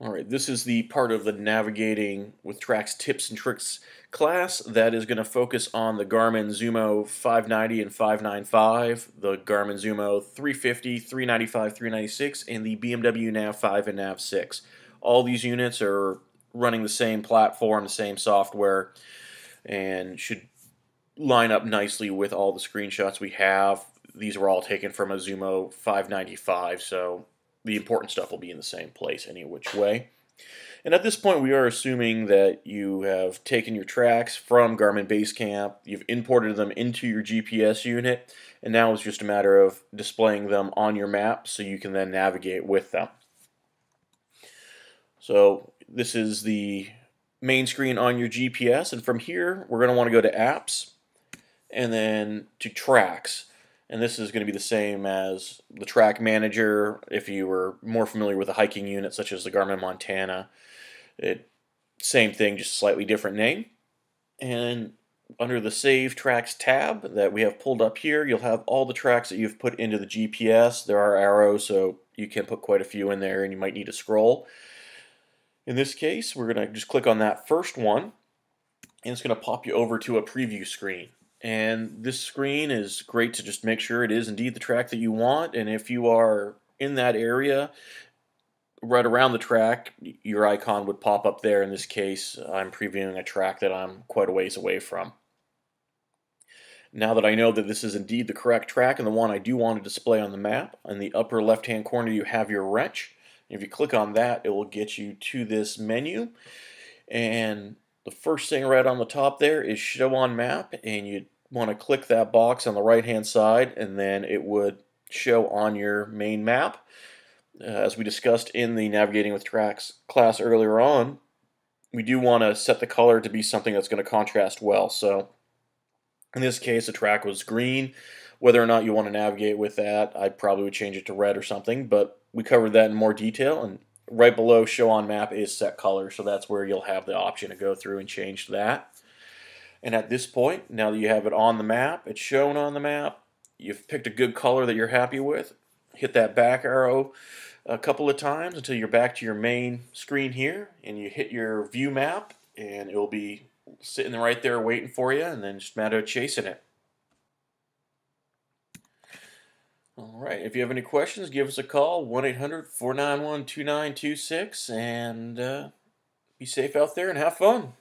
All right, this is the part of the navigating with tracks tips and tricks class that is going to focus on the Garmin Zumo 590 and 595, the Garmin Zumo 350, 395, 396, and the BMW Nav 5 and Nav 6. All these units are running the same platform, the same software, and should line up nicely with all the screenshots we have. These were all taken from a Zumo 595, so the important stuff will be in the same place any which way. And at this point, we are assuming that you have taken your tracks from Garmin Basecamp, you've imported them into your GPS unit, and now it's just a matter of displaying them on your map so you can then navigate with them. So this is the main screen on your GPS, and from here, we're going to want to go to Apps, and then to Tracks. And this is going to be the same as the track manager if you were more familiar with a hiking unit such as the Garmin Montana. It same thing, just slightly different name. And under the Save Tracks tab that we have pulled up here, you'll have all the tracks that you've put into the GPS. There are arrows, so you can put quite a few in there and you might need to scroll. In this case, we're going to just click on that first one, and it's going to pop you over to a preview screen. And this screen is great to just make sure it is indeed the track that you want. And if you are in that area, right around the track, your icon would pop up there. In this case, I'm previewing a track that I'm quite a ways away from. Now that I know that this is indeed the correct track and the one I do want to display on the map, in the upper left-hand corner you have your wrench. If you click on that, it will get you to this menu. And the first thing right on the top there is show on map and you want to click that box on the right hand side and then it would show on your main map. Uh, as we discussed in the Navigating with Tracks class earlier on, we do want to set the color to be something that's going to contrast well. So in this case, the track was green. Whether or not you want to navigate with that, I probably would change it to red or something, but we covered that in more detail and right below show on map is set color, so that's where you'll have the option to go through and change that. And at this point, now that you have it on the map, it's shown on the map, you've picked a good color that you're happy with, hit that back arrow a couple of times until you're back to your main screen here, and you hit your view map, and it will be sitting right there waiting for you, and then just matter of chasing it. All right. If you have any questions, give us a call 1 800 491 2926 and uh, be safe out there and have fun.